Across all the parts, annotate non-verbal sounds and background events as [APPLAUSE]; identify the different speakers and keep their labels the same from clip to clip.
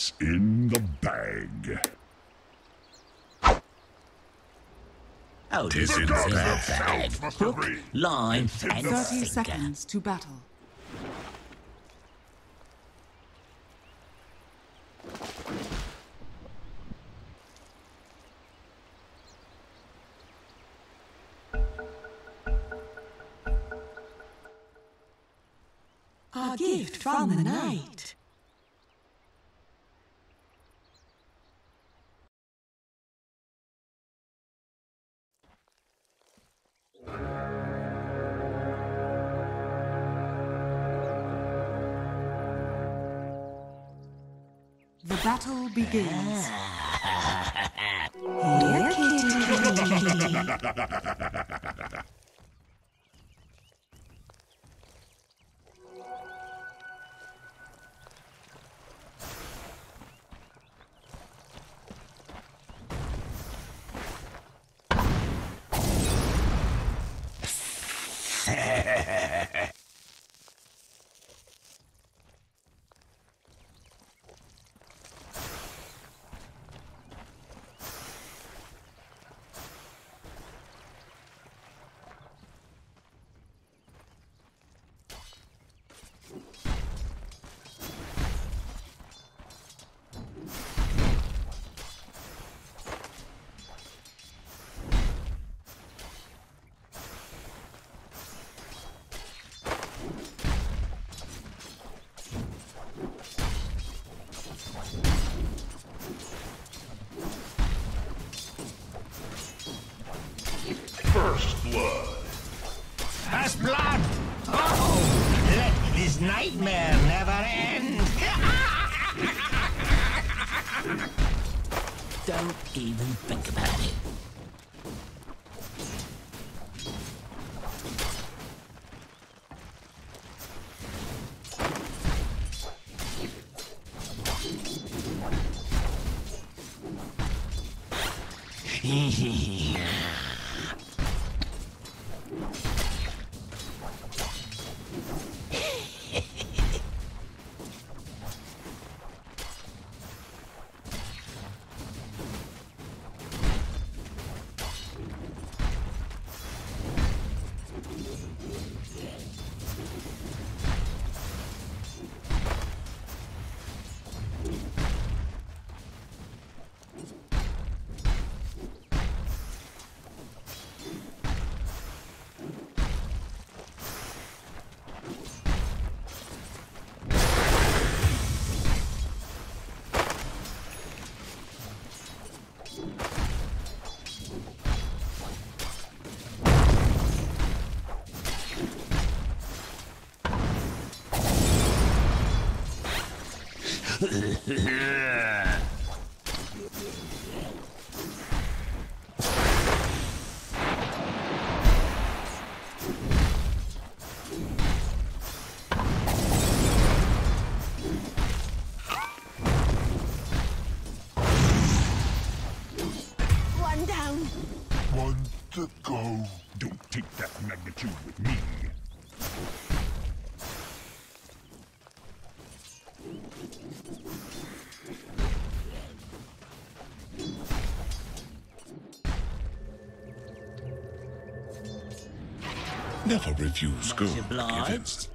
Speaker 1: It's in the bag.
Speaker 2: Oh,
Speaker 3: Tis in the
Speaker 2: the
Speaker 3: bag.
Speaker 2: bag.
Speaker 1: Must
Speaker 2: Hook, line,
Speaker 1: in
Speaker 2: and
Speaker 4: Thirty
Speaker 2: sinker.
Speaker 4: seconds to battle.
Speaker 5: A gift from the night.
Speaker 4: Battle begins. Ah. [LAUGHS]
Speaker 5: Here, kitty. [LAUGHS]
Speaker 2: Don't
Speaker 1: Yeah. [LAUGHS]
Speaker 3: Never refuse good
Speaker 2: obliged.
Speaker 3: givens.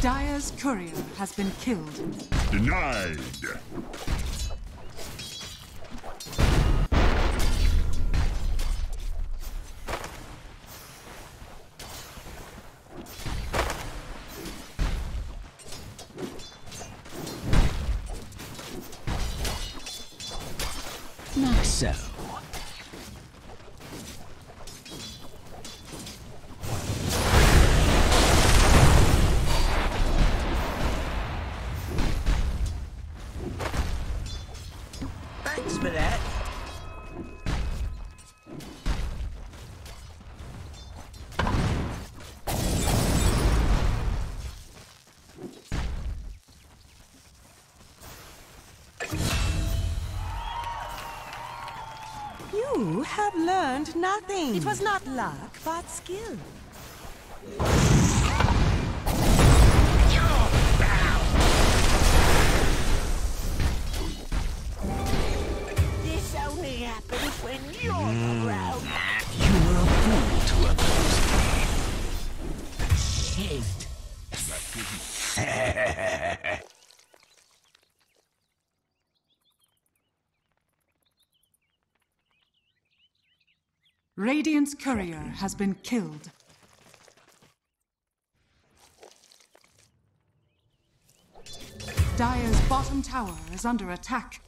Speaker 4: Dire's courier has been killed.
Speaker 1: Denied.
Speaker 5: You have learned nothing. It was not luck, but skill.
Speaker 2: This only happens when you're hmm. around.
Speaker 4: Radiant's courier has been killed. Dire's bottom tower is under attack.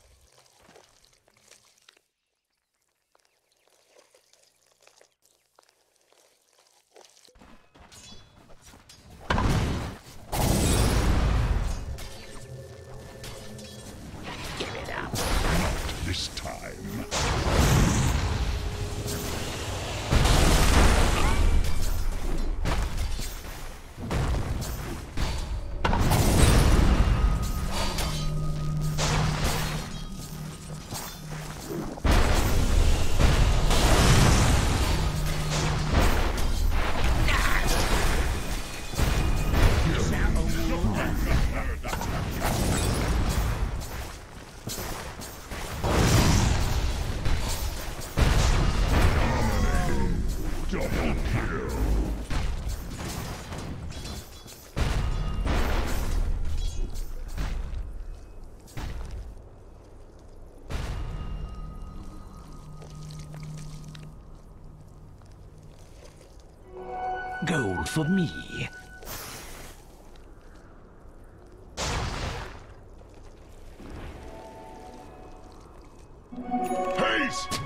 Speaker 2: Gold for me.
Speaker 1: Haste!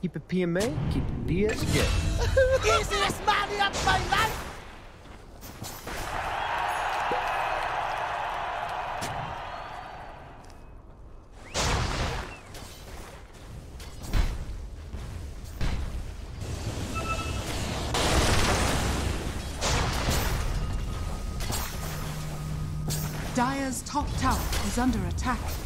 Speaker 6: Keep it PMA, keep it DSJ.
Speaker 5: Easiest money of my life!
Speaker 4: Is under attack.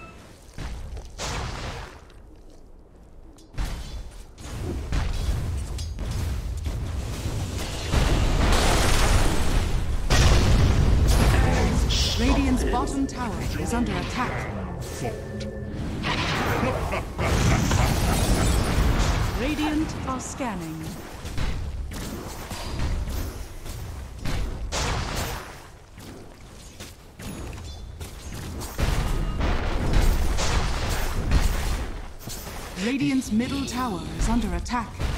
Speaker 4: Bottom tower is under attack. Radiant are scanning. Radiant's middle tower is under attack.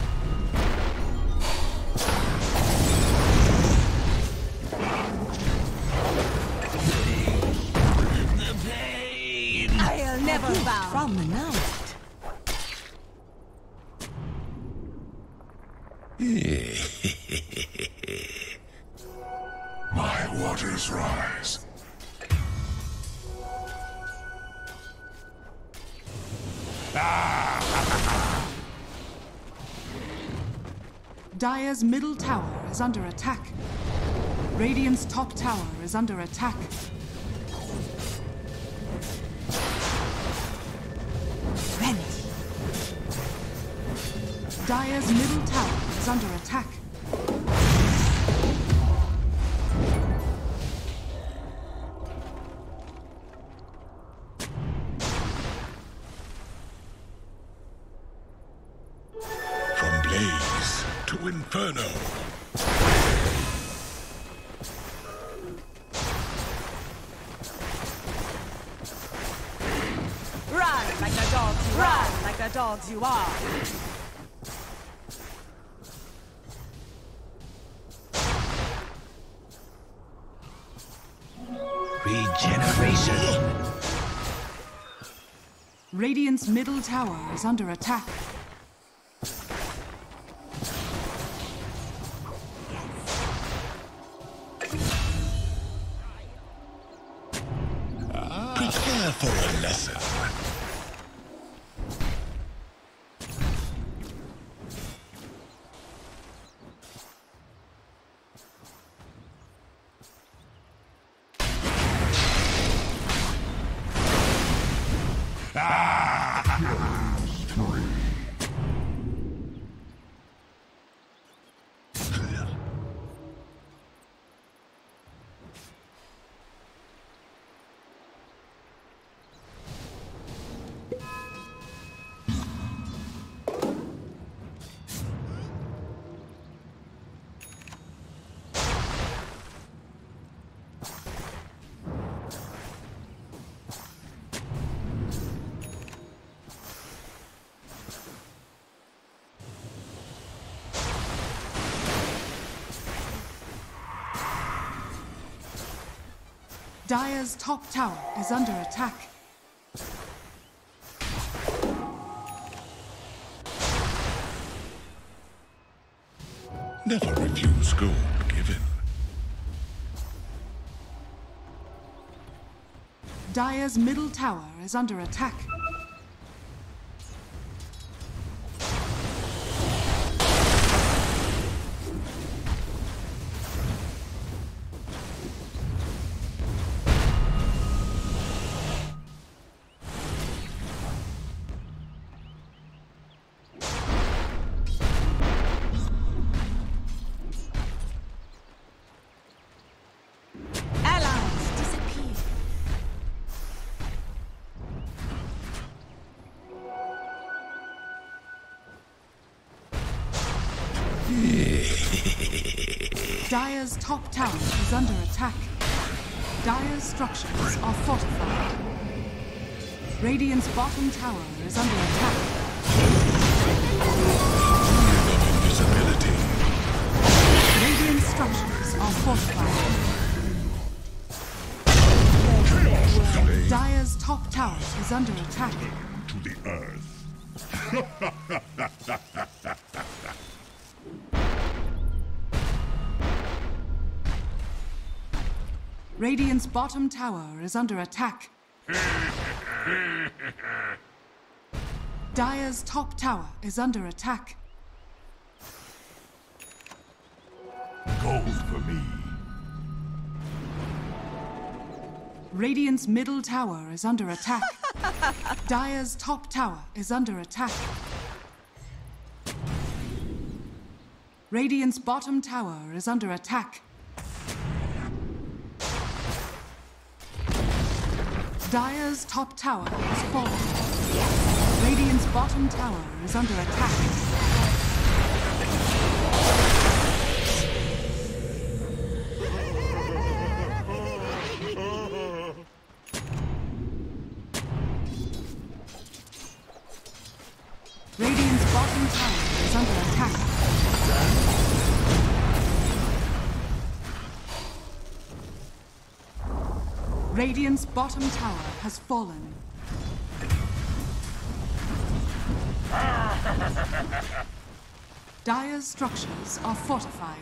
Speaker 4: Dire's middle tower is under attack. Radiant's top tower is under attack.
Speaker 5: Remedy.
Speaker 4: Dire's middle tower is under attack. From Blade.
Speaker 3: Inferno!
Speaker 5: Run like the dogs you Run like the dogs you are.
Speaker 2: Regeneration.
Speaker 4: Radiant's middle tower is under attack.
Speaker 3: Dire's top tower is under attack. Never refuse gold given.
Speaker 4: Dire's middle tower is under attack. Dire's top tower is under attack. Dire's structures are fortified. Radiant's bottom tower is under attack.
Speaker 3: Invisibility.
Speaker 4: Radiant structures are fortified. Dire's top tower is under attack.
Speaker 1: To the earth. [LAUGHS]
Speaker 4: Radiant's bottom tower is under attack. Dire's top tower is under attack.
Speaker 1: Gold for me.
Speaker 4: Radiant's middle tower is under attack. [LAUGHS] Dire's top tower is under attack. Radiant's bottom tower is under attack. Dire's top tower has fallen. Radiant's bottom tower is under attack. Radiant's bottom tower has fallen. Dire's structures are fortified.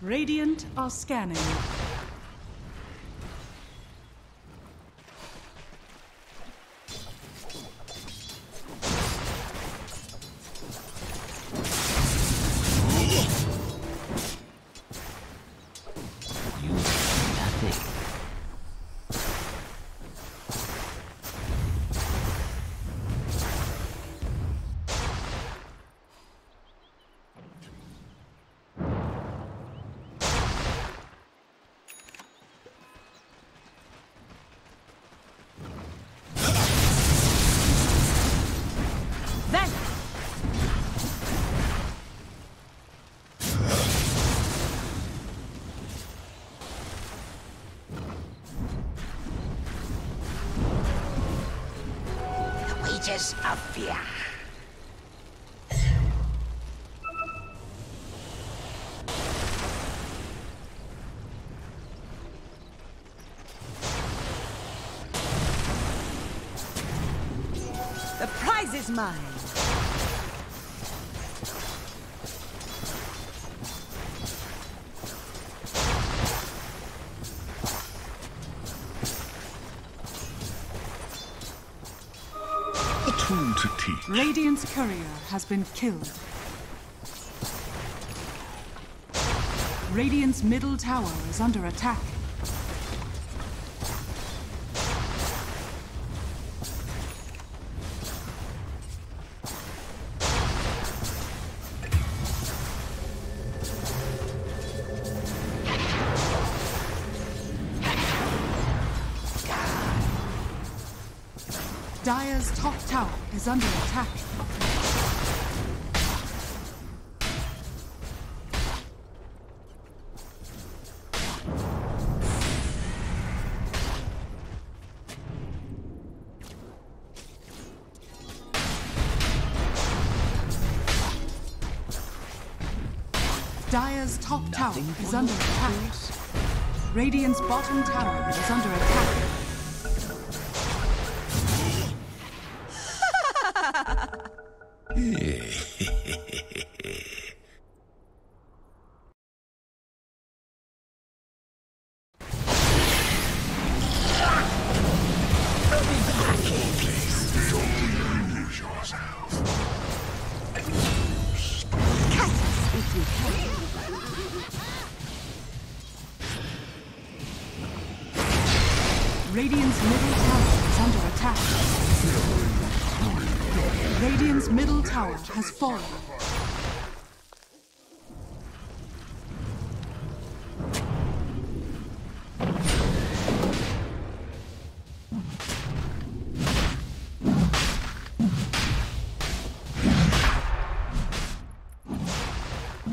Speaker 4: Radiant are scanning.
Speaker 5: Mine.
Speaker 3: A tool to teach.
Speaker 4: Radiant's courier has been killed. Radiant's middle tower is under attack. Dire's top tower is under attack. Radiant's bottom tower is under attack. [LAUGHS] Radiant's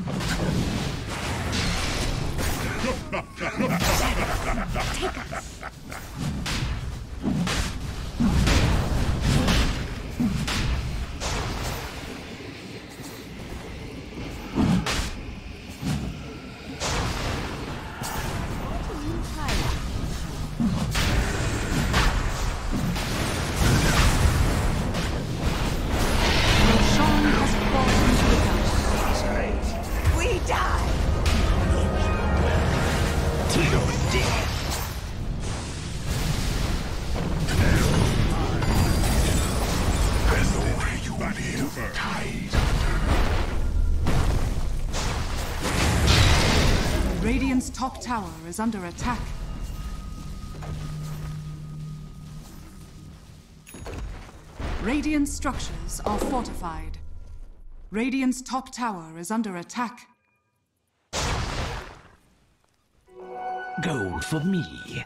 Speaker 4: Roshan tower is under attack. Radiant structures are fortified. Radiant's top tower is under attack.
Speaker 2: Gold for me.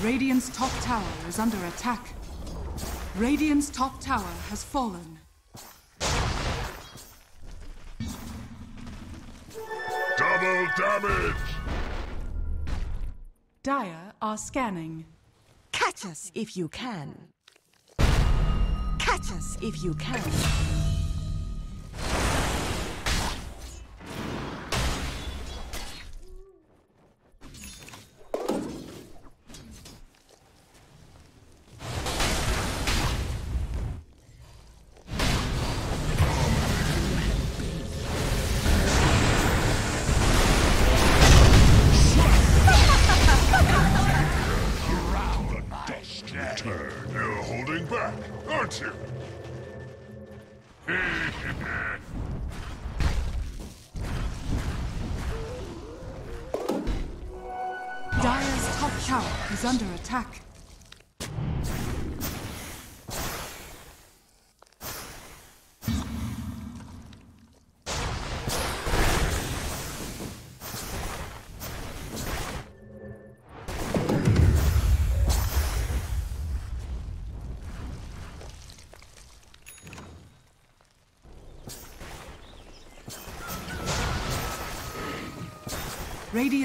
Speaker 4: Radiant's top tower is under attack. Radiant's top tower has fallen.
Speaker 1: Double damage!
Speaker 4: Dire are scanning.
Speaker 5: Catch us if you can. Catch us if you can.
Speaker 1: Back, aren't you?
Speaker 4: Dire's top tower is under attack.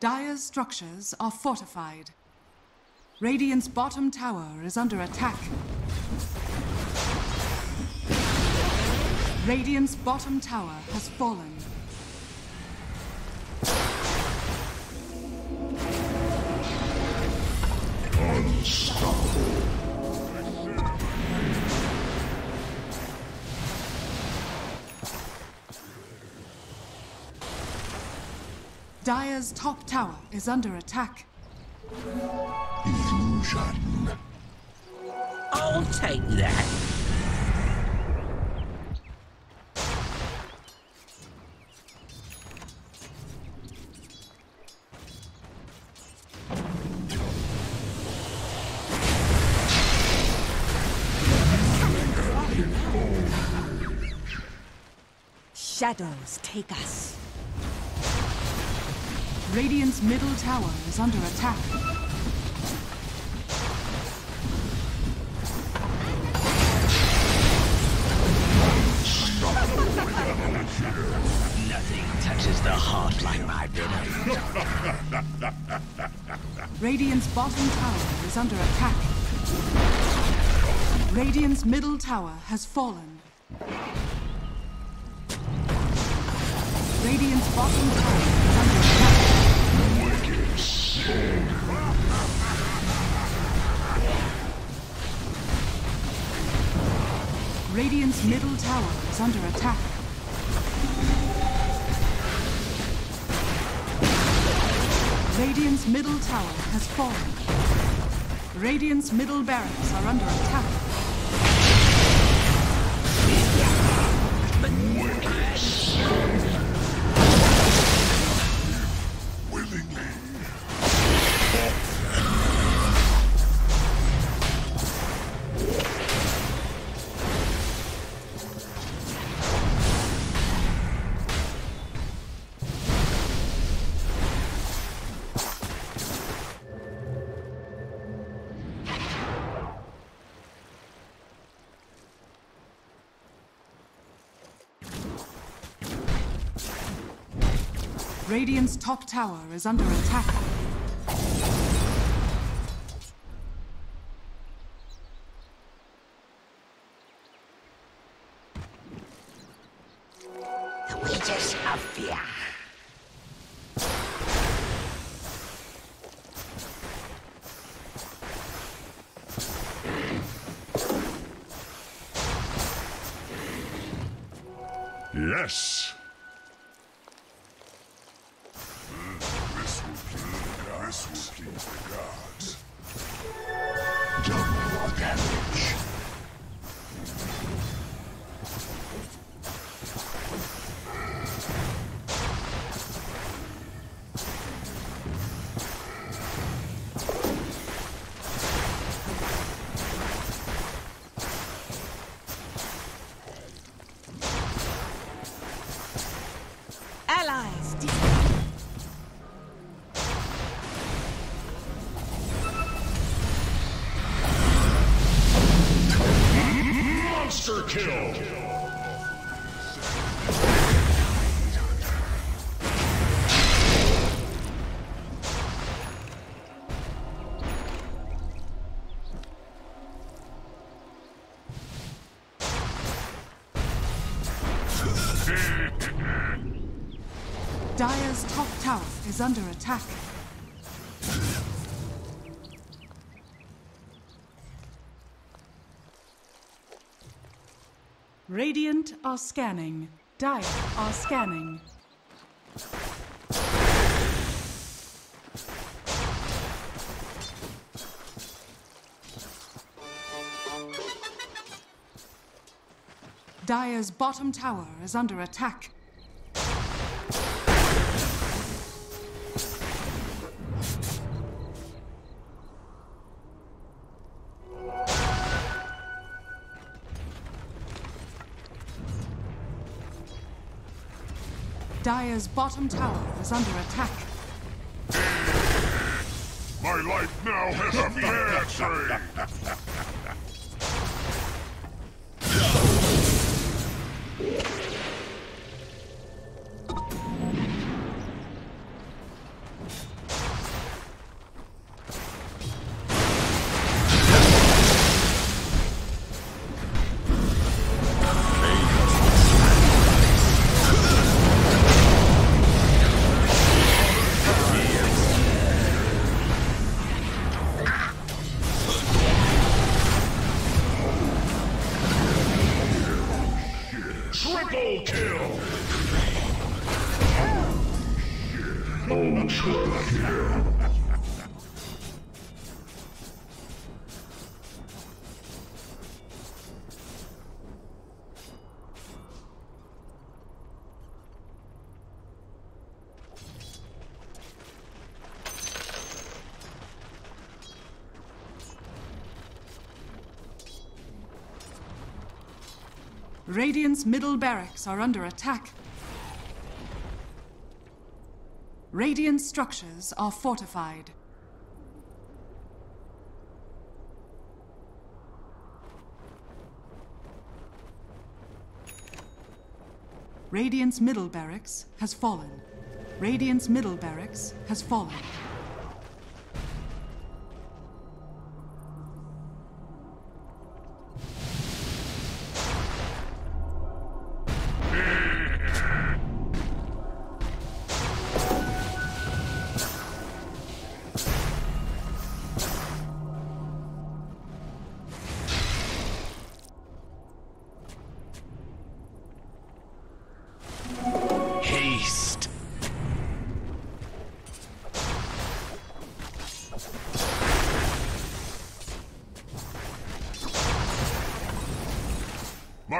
Speaker 4: Dire's structures are fortified. Radiant's bottom tower is under attack. Radiant's bottom tower has fallen. Dire's top tower is under attack.
Speaker 3: Illusion.
Speaker 2: I'll take that.
Speaker 5: Shadows take us.
Speaker 4: Radiant's middle tower is under attack.
Speaker 2: Nothing touches the heart like my venom.
Speaker 4: Radiant's bottom tower is under attack. Radiant's middle tower has fallen. Radiant's bottom tower Radiant's middle tower is under attack. Radiant's middle tower has fallen. Radiant's middle barracks are under attack. Radiant's top tower is under attack.
Speaker 2: The wages of fear.
Speaker 1: Yes. Monster kill.
Speaker 4: Dire's top tower is under attack. Radiant are scanning. Dire are scanning. Dire's bottom tower is under attack. Dire's bottom tower is under attack.
Speaker 1: My life now has a
Speaker 4: Radiant's middle barracks are under attack. Radiant structures are fortified. Radiant's middle barracks has fallen. Radiant's middle barracks has fallen.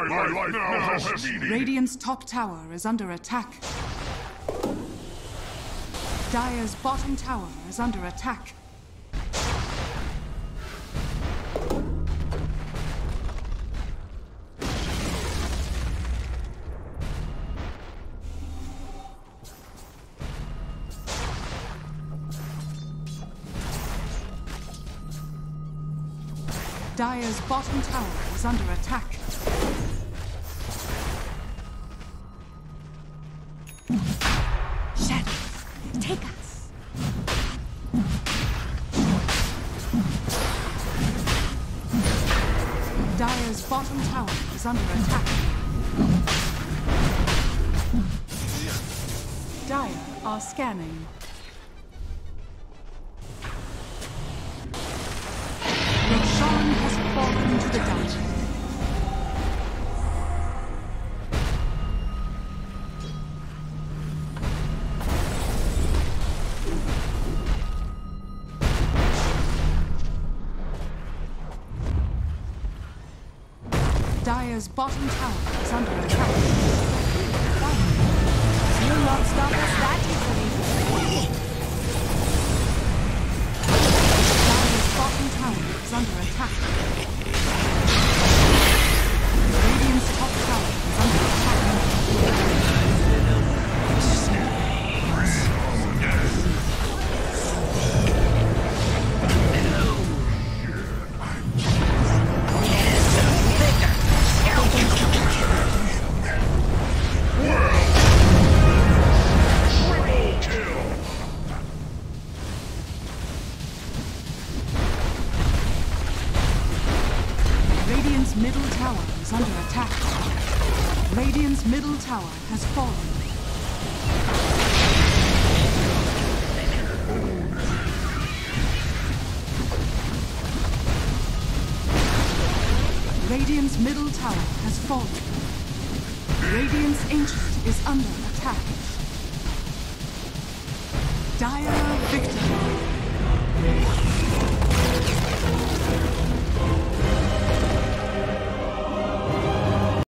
Speaker 1: My, life, now has meaning.
Speaker 4: Radiant's top tower is under attack. Dire's bottom tower is under attack. Dire's bottom tower is under attack.
Speaker 5: Shadows, take us.
Speaker 4: Dire's bottom tower is under attack. Dire are scanning. Roshan has fallen to the dungeon. Bottom tower is under